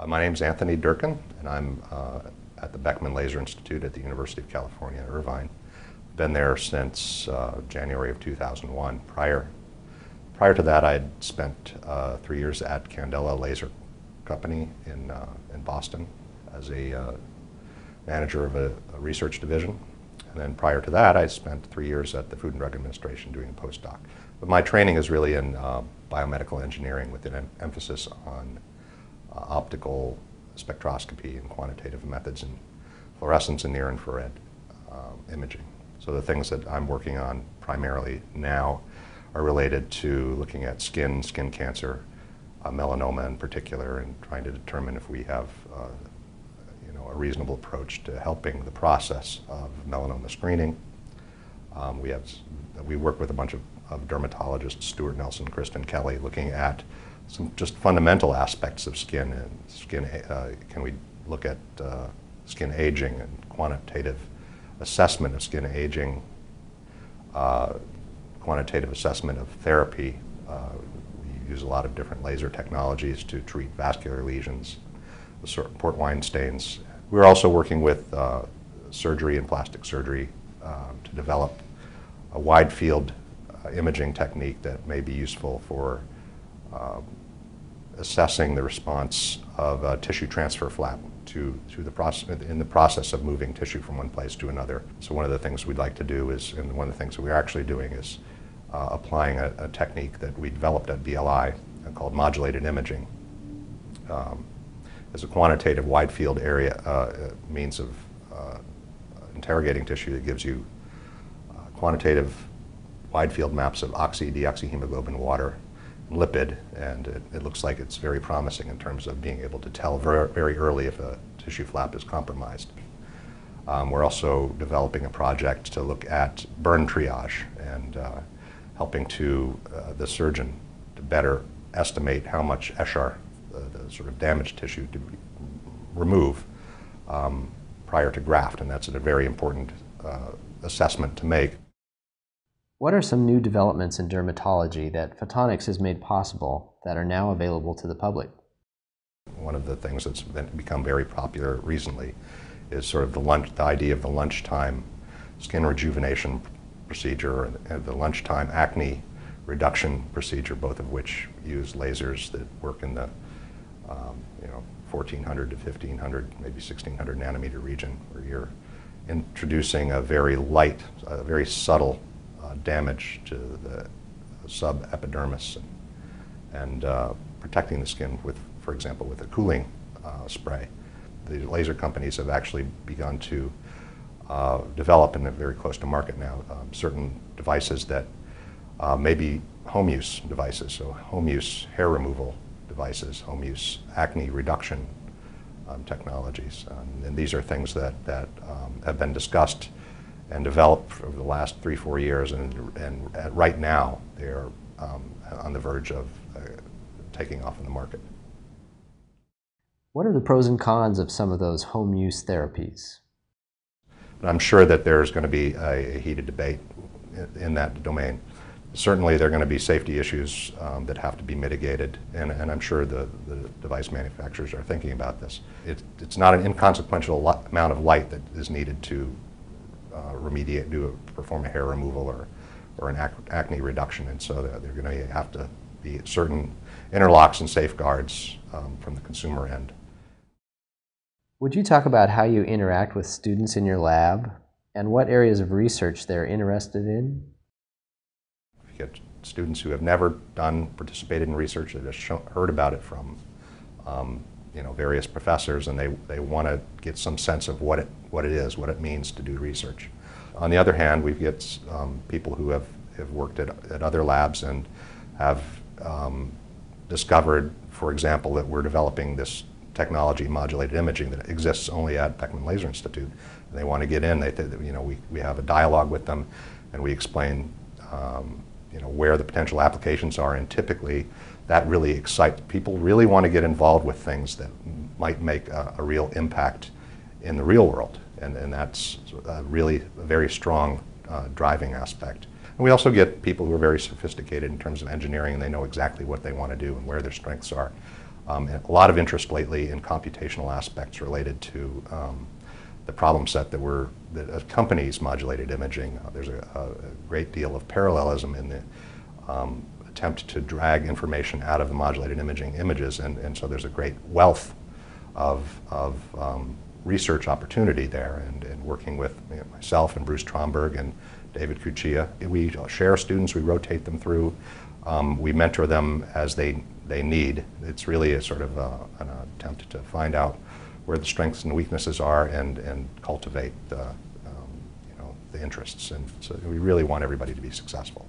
Uh, my name is Anthony Durkin, and I'm uh, at the Beckman Laser Institute at the University of California, Irvine. Been there since uh, January of 2001. Prior, prior to that, I had spent uh, three years at Candela Laser Company in, uh, in Boston as a uh, manager of a, a research division. And then prior to that, I spent three years at the Food and Drug Administration doing a postdoc. But my training is really in biomedical engineering with an emphasis on optical spectroscopy and quantitative methods in fluorescence and near-infrared um, imaging. So the things that I'm working on primarily now are related to looking at skin, skin cancer, uh, melanoma in particular, and trying to determine if we have uh, you know, a reasonable approach to helping the process of melanoma screening. Um, we, have, we work with a bunch of, of dermatologists, Stuart Nelson, Kristen Kelly, looking at some just fundamental aspects of skin and skin. Uh, can we look at uh, skin aging and quantitative assessment of skin aging, uh, quantitative assessment of therapy. Uh, we use a lot of different laser technologies to treat vascular lesions, port wine stains. We're also working with uh, surgery and plastic surgery um, to develop a wide field uh, imaging technique that may be useful for um, assessing the response of a tissue transfer flap to, to the process, in the process of moving tissue from one place to another. So one of the things we'd like to do is, and one of the things that we're actually doing is uh, applying a, a, technique that we developed at BLI called modulated imaging um, as a quantitative wide field area uh, means of uh, interrogating tissue that gives you uh, quantitative wide field maps of oxy, deoxyhemoglobin, water, lipid, and it, it, looks like it's very promising in terms of being able to tell very, very early if a tissue flap is compromised. Um, we're also developing a project to look at burn triage and uh, helping to uh, the surgeon to better estimate how much eschar, the, the sort of damaged tissue, to remove um, prior to graft, and that's a very important uh, assessment to make. What are some new developments in dermatology that photonics has made possible that are now available to the public? One of the things that's been, become very popular recently is sort of the, lunch, the idea of the lunchtime skin rejuvenation procedure and the lunchtime acne reduction procedure, both of which use lasers that work in the um, you know 1400 to 1500, maybe 1600 nanometer region, where you're introducing a very light, a very subtle damage to the subepidermis and, and uh, protecting the skin with, for example, with a cooling uh, spray. The laser companies have actually begun to uh, develop, and they're very close to market now, um, certain devices that uh, may be home use devices, so home use hair removal devices, home use acne reduction um, technologies. Um, and these are things that, that um, have been discussed and developed over the last three, four years, and, and right now they're um, on the verge of uh, taking off in the market. What are the pros and cons of some of those home use therapies? I'm sure that there's going to be a, heated debate in, that domain. Certainly, there are going to be safety issues um, that have to be mitigated, and, and I'm sure the, the, device manufacturers are thinking about this. It, it's not an inconsequential amount of light that is needed to remediate, do a, perform a hair removal or, or an ac acne reduction. And so they're, they're going to have to be certain interlocks and safeguards um, from the consumer end. Would you talk about how you interact with students in your lab and what areas of research they're interested in? You get students who have never done, participated in research, they've just heard about it from um, you know, various professors and they, they want to get some sense of what it, what it is, what it means to do research. On the other hand, we get um, people who have, have worked at, at other labs and have um, discovered, for example, that we're developing this technology, modulated imaging, that exists only at Beckman Laser Institute. And they want to get in. They, you know, we, we have a dialogue with them and we explain um, you know, where the potential applications are. And typically, that really excites people really want to get involved with things that might make a, a real impact in the real world and, and that's a really a very strong uh, driving aspect and we also get people who are very sophisticated in terms of engineering and they know exactly what they want to do and where their strengths are Um, a lot of interest lately in computational aspects related to um, the problem set that, we're, that accompanies modulated imaging. Uh, there's a, a, great deal of parallelism in the um, attempt to drag information out of the modulated imaging images, and, and so there's a great wealth of, of um, research opportunity there, and, and working with you know, myself and Bruce Tromberg and David Cuccia. We share students, we rotate them through, um, we mentor them as they, they need. It's really a sort of a, an attempt to find out where the strengths and weaknesses are and, and cultivate the, um, you know, the interests. And so we really want everybody to be successful.